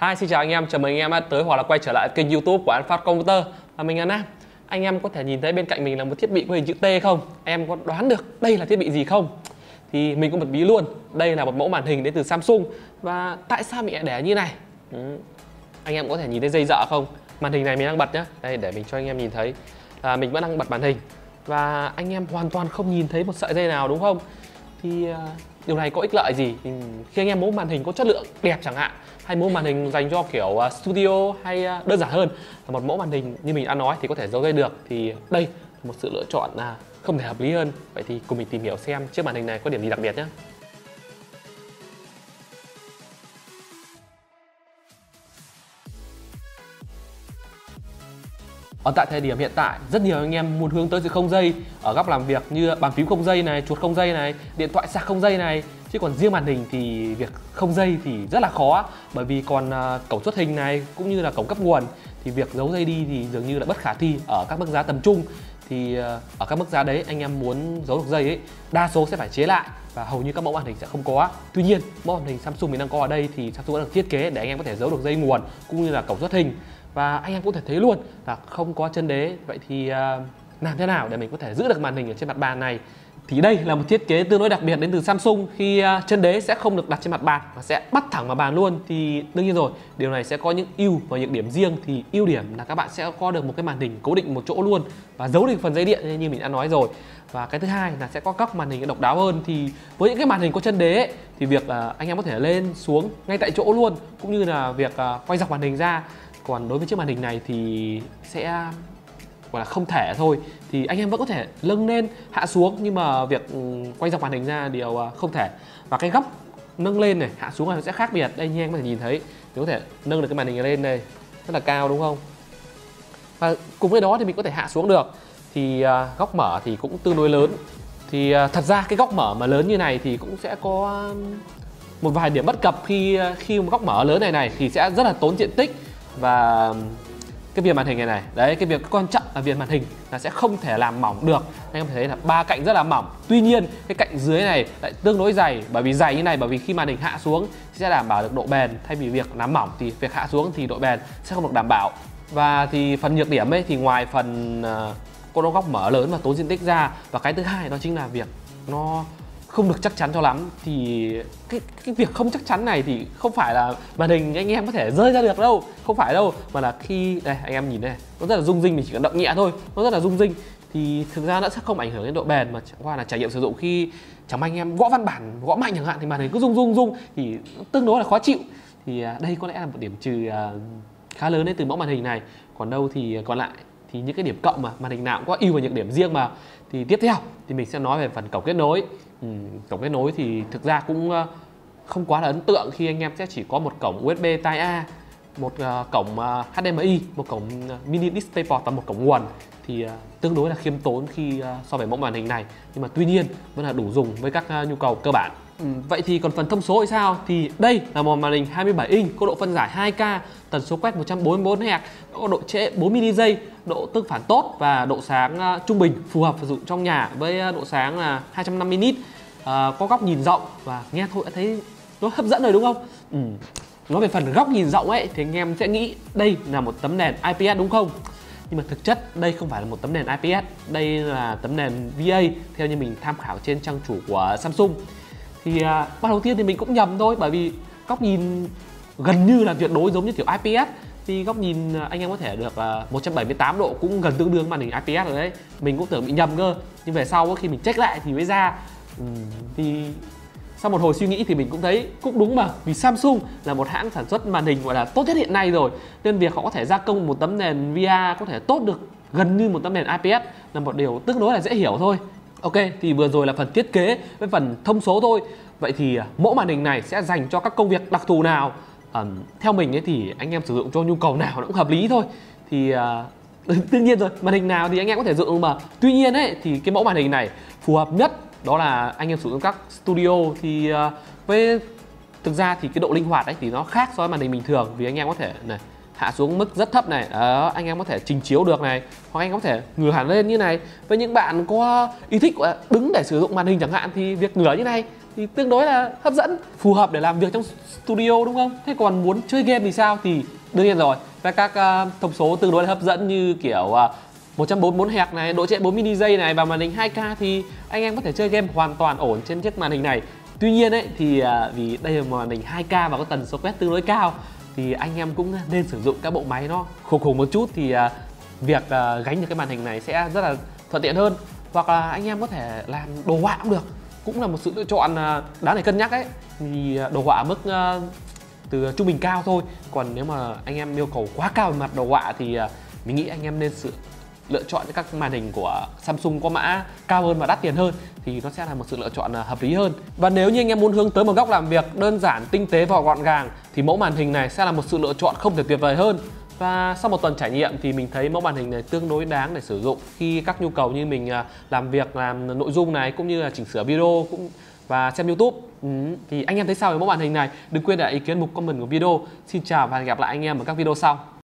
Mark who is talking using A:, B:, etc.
A: Hi, xin chào anh em, chào mừng anh em đã tới hoặc là quay trở lại kênh youtube của An Phát Computer Và mình là Nam Anh em có thể nhìn thấy bên cạnh mình là một thiết bị có hình chữ T không? Em có đoán được đây là thiết bị gì không? Thì mình cũng bật bí luôn Đây là một mẫu màn hình đến từ Samsung Và tại sao mình lại để như này? Ừ. Anh em có thể nhìn thấy dây dợ không? Màn hình này mình đang bật nhá Đây để mình cho anh em nhìn thấy à, Mình vẫn đang bật màn hình Và anh em hoàn toàn không nhìn thấy một sợi dây nào đúng không? Thì uh, điều này có ích lợi gì? Thì khi anh em muốn màn hình có chất lượng đẹp chẳng hạn, hay muốn màn hình dành cho kiểu à, studio hay à, đơn giản hơn, là một mẫu màn hình như mình đã nói thì có thể giấu dây được, thì đây là một sự lựa chọn à, không thể hợp lý hơn. Vậy thì cùng mình tìm hiểu xem chiếc màn hình này có điểm gì đặc biệt nhé Ở tại thời điểm hiện tại, rất nhiều anh em muốn hướng tới sự không dây ở góc làm việc như bàn phím không dây này, chuột không dây này, điện thoại sạc không dây này. Chứ còn riêng màn hình thì việc không dây thì rất là khó bởi vì còn à, cổng xuất hình này cũng như là cổng cấp nguồn thì việc giấu dây đi thì dường như là bất khả thi ở các mức giá tầm trung thì à, ở các mức giá đấy anh em muốn giấu được dây ấy đa số sẽ phải chế lại và hầu như các mẫu màn hình sẽ không có. Tuy nhiên, mẫu màn hình Samsung mình đang có ở đây thì Samsung đã được thiết kế để anh em có thể giấu được dây nguồn cũng như là cổng xuất hình và anh em cũng thể thấy luôn là không có chân đế. Vậy thì uh, làm thế nào để mình có thể giữ được màn hình ở trên mặt bàn này? Thì đây là một thiết kế tương đối đặc biệt đến từ Samsung. Khi à, chân đế sẽ không được đặt trên mặt bàn mà sẽ bắt thẳng vào bàn luôn thì đương nhiên rồi điều này sẽ có những ưu và những điểm riêng. Thì ưu điểm là các bạn sẽ có được một cái màn hình cố định một chỗ luôn và giấu được phần dây điện như mình đã nói rồi. Và cái thứ hai là sẽ có các màn hình độc đáo hơn. Thì với những cái màn hình có chân đế ấy, thì việc à, anh em có thể lên xuống ngay tại chỗ luôn cũng như là việc quay dọc màn hình ra còn đối với chiếc màn hình này thì sẽ, gọi là không thể thôi. Thì anh em vẫn có thể nâng lên, hạ xuống, nhưng mà việc ừ, quay dọc màn hình ra điều à, không thể. Và cái góc nâng lên này, hạ xuống này nó sẽ khác biệt. Đây, như em có thể nhìn thấy, thì có thể nâng được cái màn hình lên đây. Rất là cao, đúng không? Và cùng với đó thì mình có thể hạ xuống được. Thì à, góc mở thì cũng tương đối lớn. Thì à, thật ra cái góc mở mà lớn như này thì cũng sẽ có một vài điểm bất cập khi khi một góc mở lớn này này thì sẽ rất là tốn diện tích và cái viền màn hình này này đấy cái việc quan trọng là viền màn hình là sẽ không thể làm mỏng được. Anh em thấy là ba cạnh rất là mỏng. Tuy nhiên cái cạnh dưới này lại tương đối dày bởi vì dày như này bởi vì khi màn hình hạ xuống sẽ đảm bảo được độ bền. Thay vì việc làm mỏng thì việc hạ xuống thì độ bền sẽ không được đảm bảo. Và thì phần nhược điểm ấy thì ngoài phần uh, con góc mở lớn và tốn diện tích ra và cái thứ hai đó chính là việc nó không được chắc chắn cho lắm, thì cái cái việc không chắc chắn này thì không phải là màn hình anh em có thể rơi ra được đâu, không phải đâu, mà là khi, đây, anh em nhìn này nó rất là rung rinh, mình chỉ cần động nhẹ thôi, nó rất là rung rinh. Thì thực ra nó sẽ không ảnh hưởng đến độ bền, mà chẳng qua là trải nghiệm sử dụng khi chẳng may anh em gõ văn bản, gõ mạnh chẳng hạn, thì màn hình cứ rung rung rung, thì tương đối là khó chịu. Thì à, đây có lẽ là một điểm trừ à, khá lớn đến từ mẫu màn hình này. Còn đâu thì à, còn lại thì những cái điểm cộng mà màn hình nào cũng có ưu và nhược điểm riêng mà. Thì tiếp theo thì mình sẽ nói về phần cổng kết nối. Ừ, cổng kết nối thì thực ra cũng ờ, không quá là ấn tượng khi anh em sẽ chỉ có một cổng USB type A một uh, cổng uh, ờ, HDMI một cổng uh, mini DisplayPort và một cổng nguồn thì uh, tương đối là khiêm tốn khi uh, so với mẫu màn hình này nhưng mà tuy nhiên vẫn là đủ dùng với các uh, nhu cầu cơ bản Ừ, vậy thì còn phần thông số thì sao? Thì đây là một màn hình 27 inch có độ phân giải 2K, tần số quét 144 Hz, có độ trễ 4 ms giây, độ tương phản tốt và độ sáng uh, trung bình phù hợp sử dụng trong nhà với uh, độ sáng là 250 nit, uh, có góc nhìn rộng và nghe thôi đã thấy nó hấp dẫn rồi đúng không? Ừ. Nói về phần góc nhìn rộng ấy thì anh em sẽ nghĩ đây là một tấm nền IPS đúng không? nhưng mà thực chất đây không phải là một tấm nền IPS đây là tấm nền VA theo như mình tham khảo trên trang chủ của Samsung. Thì à, bắt đầu tiên thì mình cũng nhầm thôi bởi vì góc nhìn gần như là tuyệt đối giống như kiểu IPS thì góc nhìn à, anh em có thể được à, 178 độ cũng gần tương đương màn hình IPS rồi đấy. Mình cũng tưởng bị nhầm cơ nhưng về sau khi mình check lại thì mới ra. Thì sau một hồi suy nghĩ thì mình cũng thấy cũng đúng mà vì Samsung là một hãng sản xuất màn hình gọi là tốt nhất hiện nay rồi nên việc họ có thể gia công một tấm nền VR có thể tốt được gần như một tấm nền IPS là một điều tương đối là dễ hiểu thôi Ok, thì vừa rồi là phần thiết kế với phần thông số thôi. Vậy thì à, mẫu màn hình này sẽ dành cho các công việc đặc thù nào? À, theo mình ấy thì anh em sử dụng cho nhu cầu nào nó cũng hợp lý thôi. Thì à, đương nhiên rồi, màn hình nào thì anh em có thể sử dụng mà. Tuy nhiên ấy thì cái mẫu màn hình này phù hợp nhất đó là anh em sử dụng các studio thì uh, với thực ra thì cái độ linh hoạt ấy thì nó khác so với màn hình bình thường vì anh em có thể này hạ xuống mức rất thấp này. Đó anh em có thể trình chiếu được này hoặc anh có thể ngửa hẳn lên như này. Với những bạn có ý thích đứng để sử dụng màn hình chẳng hạn thì việc ngửa như này thì tương đối là hấp dẫn phù hợp để làm việc trong studio đúng không? Thế còn muốn chơi game thì sao? Thì đương nhiên rồi và các uh, thông số tương đối là hấp dẫn như kiểu uh, 144 Hz này, độ trễ 4 mini giây này và màn hình 2K thì anh em có thể chơi game hoàn toàn ổn trên chiếc màn hình này. Tuy nhiên ấy thì à, vì đây là màn hình 2K và có tần số quét tương đối cao thì anh em cũng nên sử dụng các bộ máy nó khủng khủng một chút thì à, việc à, gánh được cái màn hình này sẽ rất là thuận tiện hơn hoặc là anh em có thể làm đồ họa cũng được cũng là một sự lựa chọn đáng để cân nhắc ấy thì đồ họa mức từ trung bình cao thôi còn nếu mà anh em yêu cầu quá cao về mặt đồ họa thì mình nghĩ anh em nên sự lựa chọn các màn hình của Samsung có mã cao hơn và đắt tiền hơn thì nó sẽ là một sự lựa chọn à, hợp lý hơn. Và nếu như anh em muốn hướng tới một góc làm việc đơn giản, tinh tế và gọn gàng thì mẫu màn hình này sẽ là một sự lựa chọn không thể tuyệt vời hơn. Và sau một tuần trải nghiệm thì mình thấy mẫu màn hình này tương đối đáng để sử dụng khi các nhu cầu như mình à, làm việc, làm nội dung này cũng như là chỉnh sửa video cũng và xem YouTube. Ừ, thì anh em thấy sao về mẫu màn hình này? Đừng quên để ý kiến mục comment của video. Xin chào và hẹn gặp lại anh em ở các video sau.